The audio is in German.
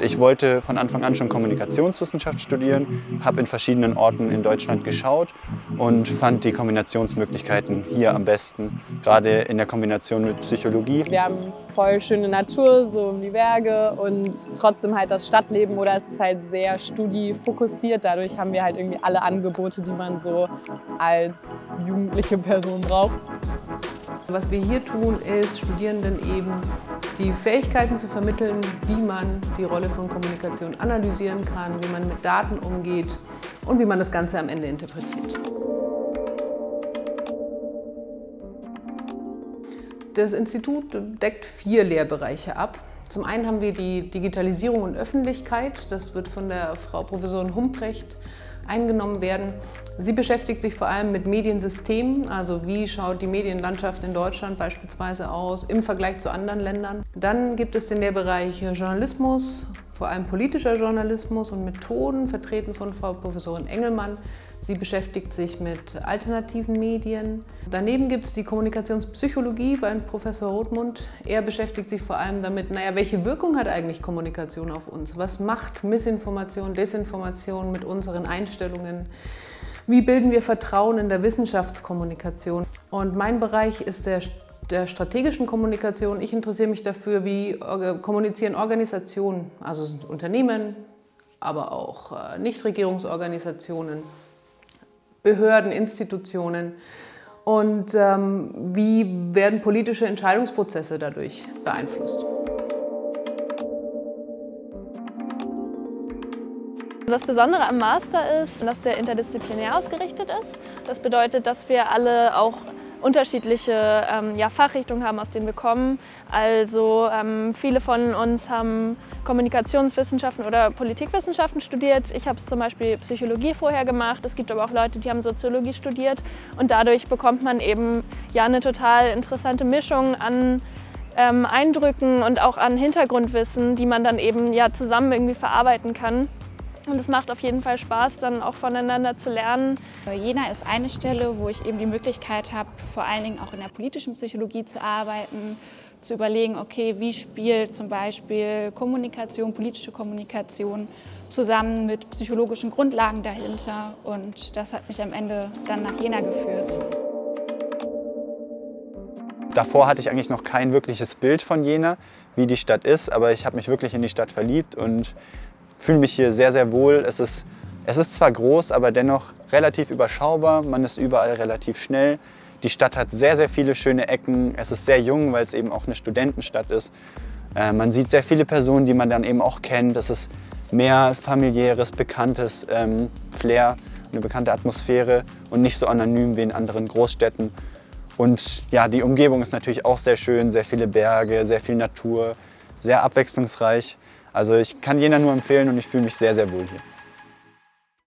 Ich wollte von Anfang an schon Kommunikationswissenschaft studieren, habe in verschiedenen Orten in Deutschland geschaut und fand die Kombinationsmöglichkeiten hier am besten, gerade in der Kombination mit Psychologie. Wir haben voll schöne Natur, so um die Berge und trotzdem halt das Stadtleben oder es ist halt sehr studiefokussiert. Dadurch haben wir halt irgendwie alle Angebote, die man so als jugendliche Person braucht. Was wir hier tun, ist Studierenden eben die Fähigkeiten zu vermitteln, wie man die Rolle von Kommunikation analysieren kann, wie man mit Daten umgeht und wie man das Ganze am Ende interpretiert. Das Institut deckt vier Lehrbereiche ab. Zum einen haben wir die Digitalisierung und Öffentlichkeit. Das wird von der Frau Professorin Humprecht eingenommen werden. Sie beschäftigt sich vor allem mit Mediensystemen, also wie schaut die Medienlandschaft in Deutschland beispielsweise aus im Vergleich zu anderen Ländern. Dann gibt es den Lehrbereich Journalismus, vor allem politischer Journalismus und Methoden, vertreten von Frau Professorin Engelmann. Sie beschäftigt sich mit alternativen Medien. Daneben gibt es die Kommunikationspsychologie bei Professor Rothmund. Er beschäftigt sich vor allem damit, naja, welche Wirkung hat eigentlich Kommunikation auf uns? Was macht Missinformation, Desinformation mit unseren Einstellungen? Wie bilden wir Vertrauen in der Wissenschaftskommunikation? Und mein Bereich ist der der strategischen Kommunikation. Ich interessiere mich dafür, wie kommunizieren Organisationen, also Unternehmen, aber auch äh, Nichtregierungsorganisationen, Behörden, Institutionen und ähm, wie werden politische Entscheidungsprozesse dadurch beeinflusst. Das Besondere am Master ist, dass der interdisziplinär ausgerichtet ist. Das bedeutet, dass wir alle auch unterschiedliche ähm, ja, Fachrichtungen haben, aus denen wir kommen. Also ähm, viele von uns haben Kommunikationswissenschaften oder Politikwissenschaften studiert. Ich habe zum Beispiel Psychologie vorher gemacht. Es gibt aber auch Leute, die haben Soziologie studiert. Und dadurch bekommt man eben ja eine total interessante Mischung an ähm, Eindrücken und auch an Hintergrundwissen, die man dann eben ja zusammen irgendwie verarbeiten kann. Und es macht auf jeden Fall Spaß, dann auch voneinander zu lernen. Jena ist eine Stelle, wo ich eben die Möglichkeit habe, vor allen Dingen auch in der politischen Psychologie zu arbeiten, zu überlegen, okay, wie spielt zum Beispiel Kommunikation, politische Kommunikation zusammen mit psychologischen Grundlagen dahinter. Und das hat mich am Ende dann nach Jena geführt. Davor hatte ich eigentlich noch kein wirkliches Bild von Jena, wie die Stadt ist, aber ich habe mich wirklich in die Stadt verliebt und fühle mich hier sehr, sehr wohl. Es ist, es ist zwar groß, aber dennoch relativ überschaubar. Man ist überall relativ schnell. Die Stadt hat sehr, sehr viele schöne Ecken. Es ist sehr jung, weil es eben auch eine Studentenstadt ist. Äh, man sieht sehr viele Personen, die man dann eben auch kennt. Das ist mehr familiäres, bekanntes ähm, Flair, eine bekannte Atmosphäre und nicht so anonym wie in anderen Großstädten. Und ja, die Umgebung ist natürlich auch sehr schön, sehr viele Berge, sehr viel Natur, sehr abwechslungsreich. Also ich kann Jena nur empfehlen und ich fühle mich sehr, sehr wohl hier.